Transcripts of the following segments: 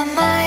Oh.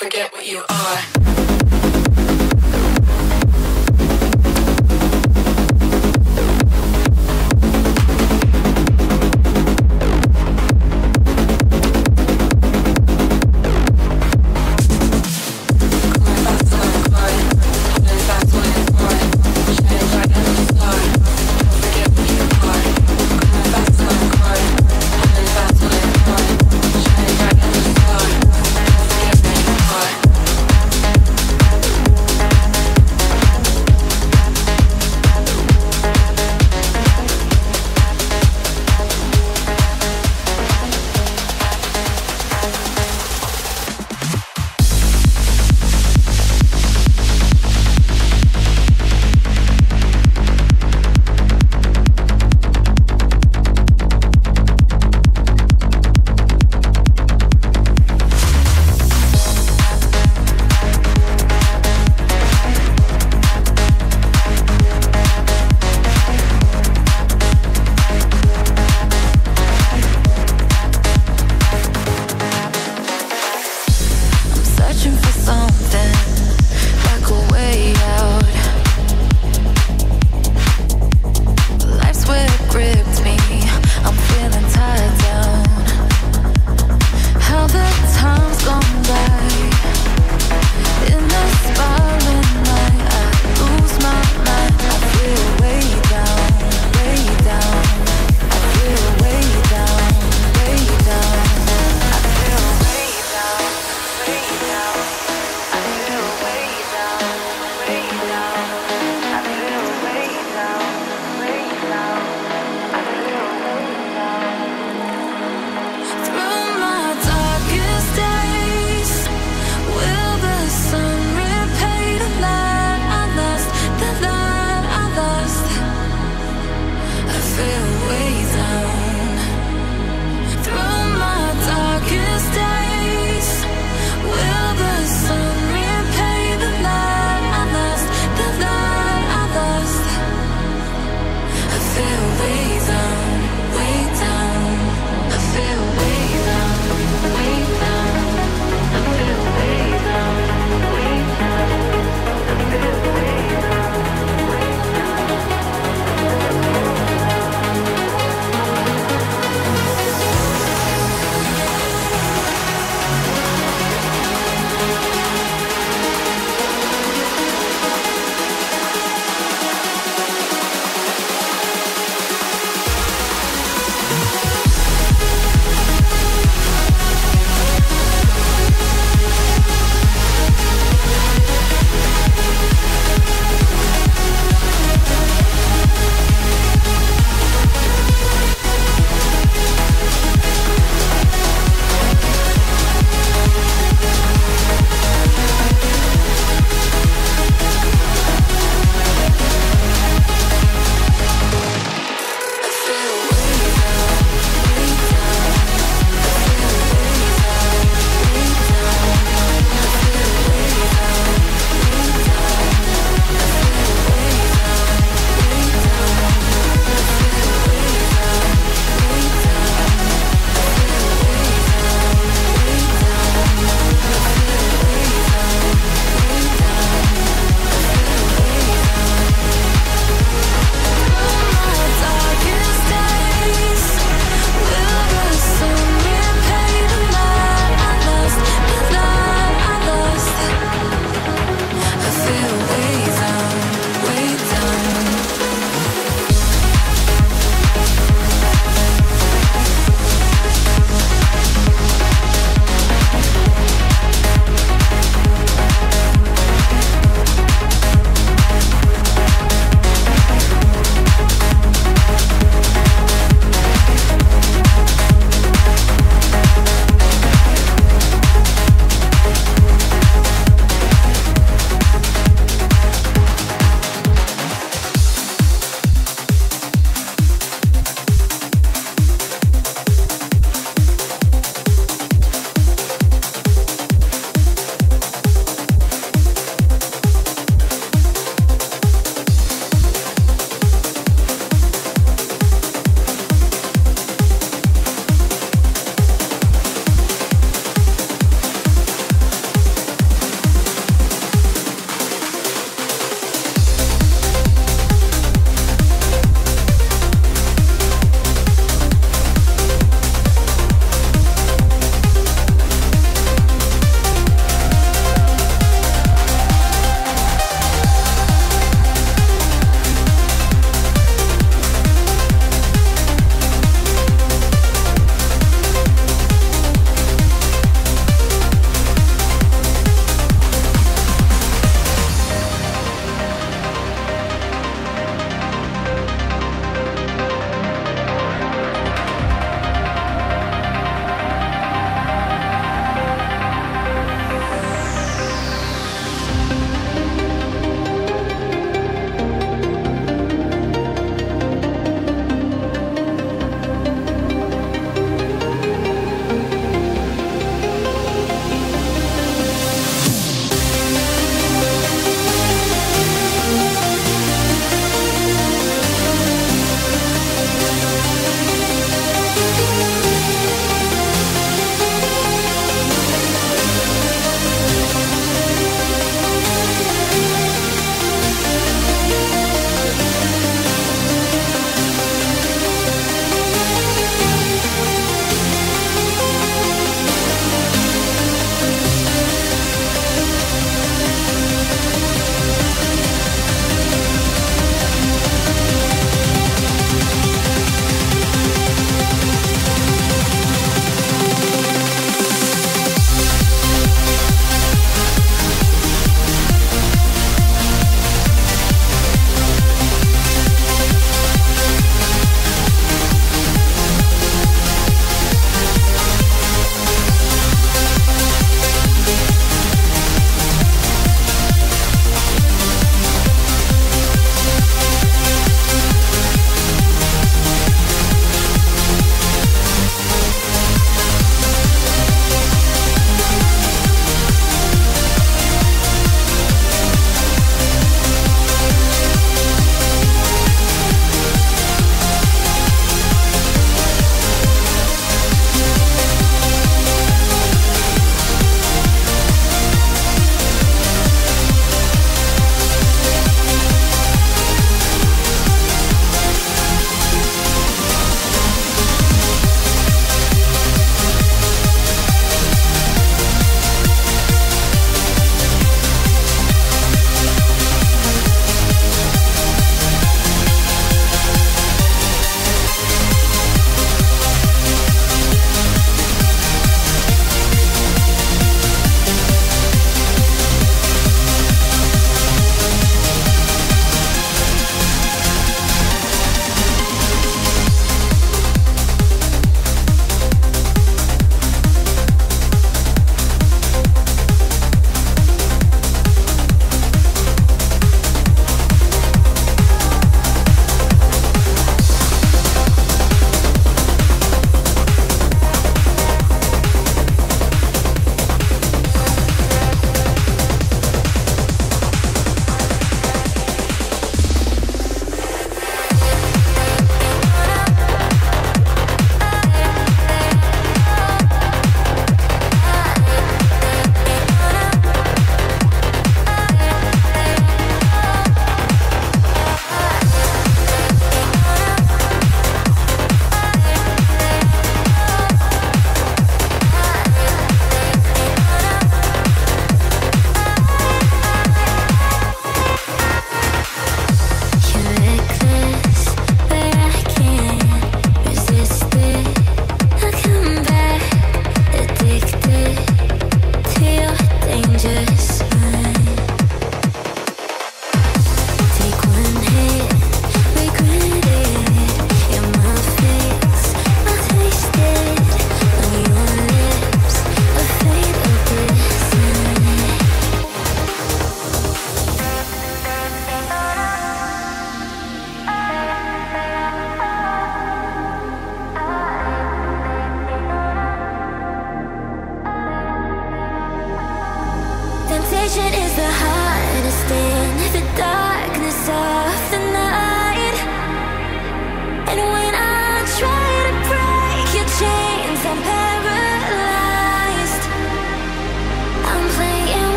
forget what you are.